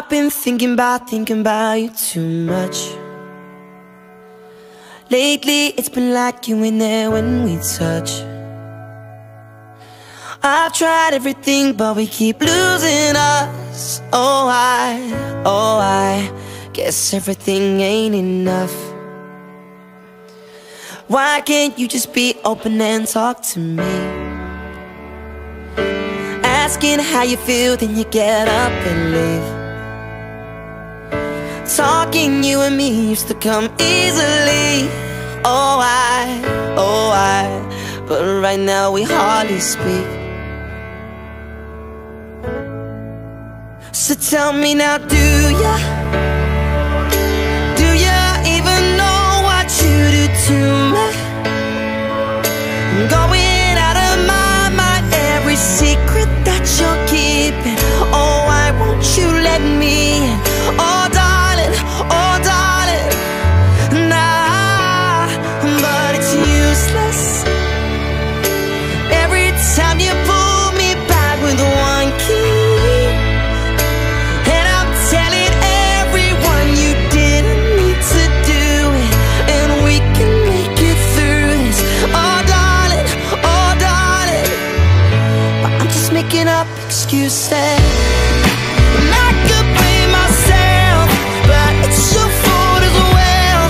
I've been thinking about, thinking about you too much. Lately it's been like you in there when we touch. I've tried everything but we keep losing us. Oh I, oh I Guess everything ain't enough. Why can't you just be open and talk to me? Asking how you feel, then you get up and leave Talking you and me used to come easily. Oh I, oh I But right now we hardly speak. So tell me now, do ya Do ya even know what you do to me? Going out of my mind every secret oh, excuses And I could blame myself But it's your fault as well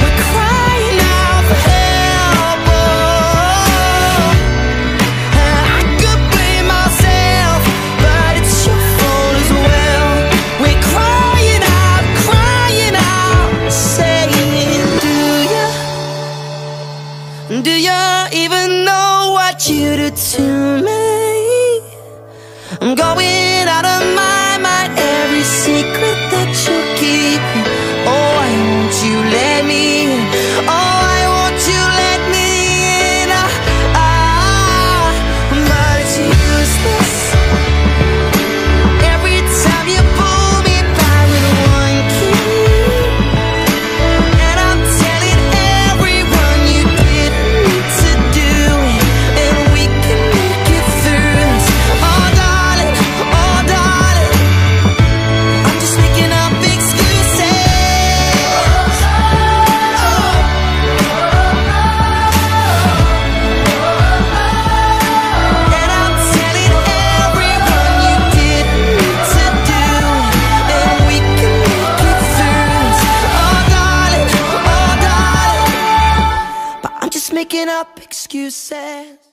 We're crying out for help oh. I could blame myself But it's your fault as well We're crying out, crying out Saying, do you Do you even know what you do to me? Making up excuses